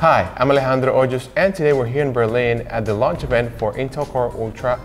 Hi, I'm Alejandro Hoyos, and today we're here in Berlin at the launch event for Intel Core Ultra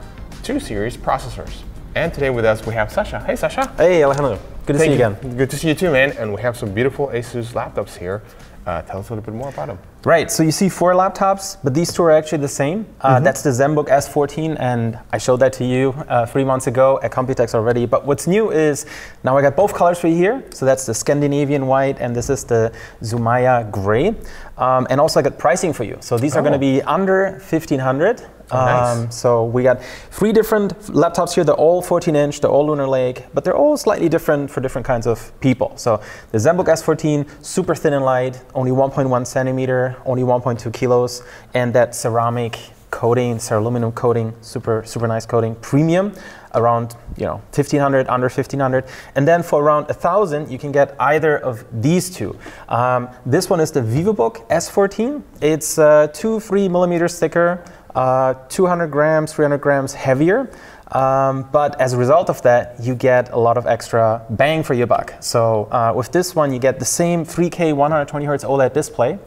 2 series processors. And today with us we have Sascha. Hey Sascha. Hey Alejandro. Good to Thank see you again. Good to see you too, man. And we have some beautiful Asus laptops here. Uh, tell us a little bit more about them. Right, so you see four laptops, but these two are actually the same. Uh, Mm-hmm. That's the ZenBook S14, and I showed that to you uh, three months ago at Computex already. But what's new is now I got both colors for you here. So that's the Scandinavian white, and this is the Zumaia gray. Um, and also I got pricing for you. So these are going Oh. to be under 1500. Oh, nice. Um, so we got three different laptops here. They're all 14 inch, they're all Lunar Lake, but they're all slightly different for different kinds of people. So the ZenBook S14, super thin and light, only 1.1 centimeter, only 1.2 kilos, and that ceramic coating, aluminum coating, super super nice coating, premium, around you know 1500, under 1500, and then for around a thousand you can get either of these two. Um, this one is the VivoBook S14. It's uh, two three millimeters thicker uh, 200 grams, 300 grams heavier. Um, but as a result of that, you get a lot of extra bang for your buck. So uh, with this one, you get the same 3K 120 hertz OLED display,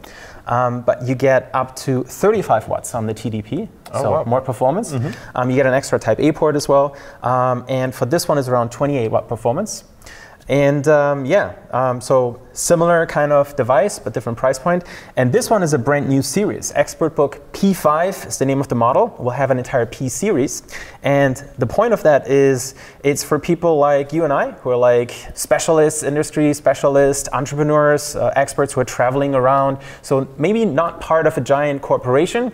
um, but you get up to 35 watts on the TDP, Oh, so wow. More performance. Um, you get an extra Type A port as well, um, and for this one is around 28 watt performance. And um, yeah, um, so similar kind of device, but different price point. And this one is a brand new series. ExpertBook P5 is the name of the model. We'll have an entire P series. And the point of that is it's for people like you and I, who are like specialists, industry specialists, entrepreneurs, uh, experts who are traveling around. So maybe not part of a giant corporation.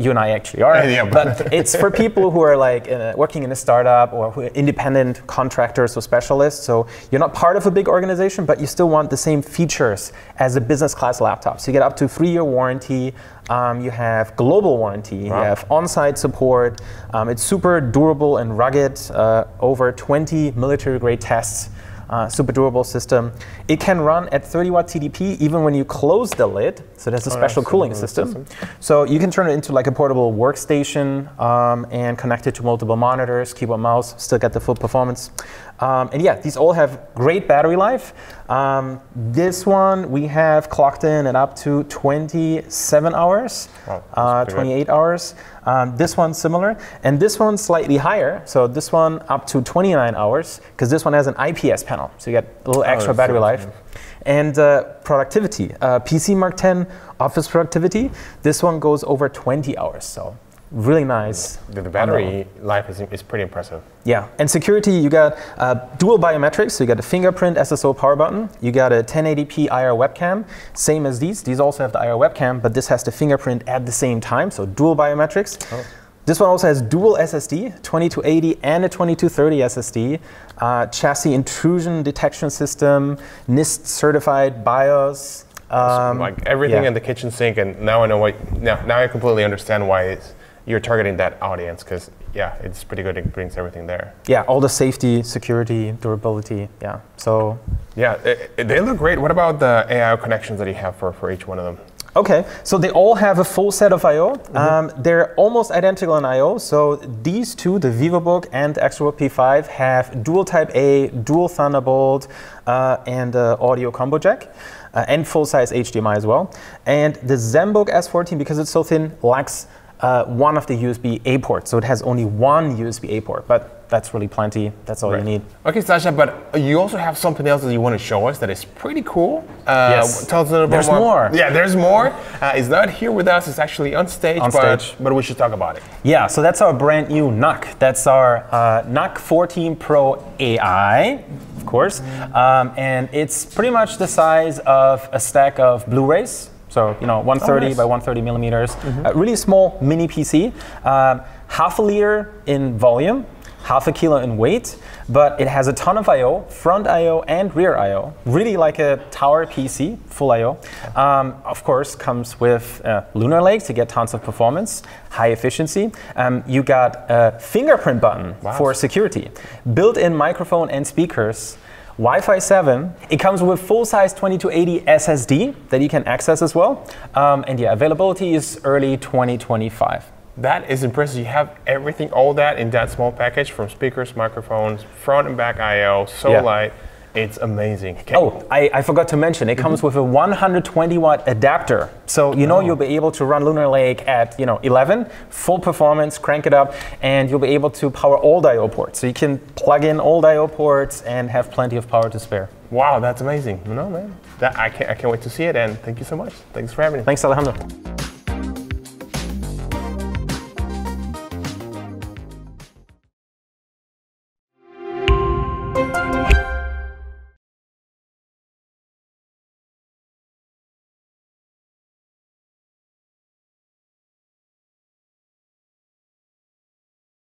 You and I actually are, Yeah, but- but it's for people who are like working in a startup or who are independent contractors or specialists. So you're not part of a big organization, but you still want the same features as a business class laptop. So you get up to three year warranty. Um, you have global warranty. You have on-site support. Um, it's super durable and rugged. Uh, over 20 military grade tests. Uh, super durable system. It can run at 30 watt TDP even when you close the lid. So there's a special Oh, cooling Cooling system. So you can turn it into like a portable workstation um, and connect it to multiple monitors, keyboard, mouse, still get the full performance. Um, and yeah, these all have great battery life. Um, this one we have clocked in at up to 27 hours, Wow, uh, pretty good. 28 hours. Um, this one's similar, and this one's slightly higher. So this one up to 29 hours, because this one has an IPS panel, so you get a little extra that's battery nice, life. And uh, productivity, uh, PC Mark 10 office productivity. This one goes over 20 hours, so really nice. The, the battery life is, is pretty impressive. Yeah, and security, you got uh, dual biometrics. So you got a fingerprint SSO power button. You got a 1080p IR webcam, same as these. These also have the IR webcam, but this has the fingerprint at the same time. So dual biometrics. This one also has dual SSD, 2280 and a 2230 SSD, uh, chassis intrusion detection system, NIST certified BIOS. Um, like everything yeah. in the kitchen sink, and now I know why. Now, now I completely understand why it's, you're targeting that audience because yeah, it's pretty good. It brings everything there. yeah, all the safety, security, durability. Yeah, so Yeah, it- it- they look great. What about the AI connections that you have for, for each one of them? Okay, so they all have a full set of I/O. Um, they're almost identical in I/O. So these two, the VivoBook and ExpertBook P5, have dual Type A, dual Thunderbolt, uh, and uh, audio combo jack, uh, and full-size HDMI as well. And the ZenBook S14, because it's so thin, lacks uh, one of the USB A ports. So it has only one USB A port, but that's really plenty. That's all you need. Okay, Sascha, but you also have something else that you want to show us that is pretty cool. Uh, Yes. Tell us a little There's bit more. There's more. Yeah, there's more. Uh, it's not here with us. It's actually on stage, On but, stage. but we should talk about it. Yeah, so that's our brand new NUC. That's our uh, NUC 14 Pro AI, of course. Um, and it's pretty much the size of a stack of Blu-rays. So, you know, 130 nice. by 130 millimeters. A really small mini PC. Um, half a liter in volume, half a kilo in weight, but it has a ton of I/O, front I/O and rear I/O. Really like a tower PC, full I/O. Um, of course, comes with uh, Lunar Lake to get tons of performance, high efficiency. Um, you got a fingerprint button Wow. for security, built-in microphone and speakers. Wi-Fi 7. It comes with full-size 2280 SSD that you can access as well. Um, and yeah, availability is early 2025. That is impressive. You have everything, all that in that small package from speakers, microphones, front and back I/O, so Yeah. light. It's amazing. Okay. Oh, I, I forgot to mention, it comes with a 120 watt adapter. So you know Oh. you'll be able to run Lunar Lake at you know 11, full performance, crank it up, and you'll be able to power all I/O ports. So you can plug in all I/O ports and have plenty of power to spare. Wow, that's amazing. You know, man. That I can't I can't wait to see it and thank you so much. Thanks for having me. Thanks, Alejandro.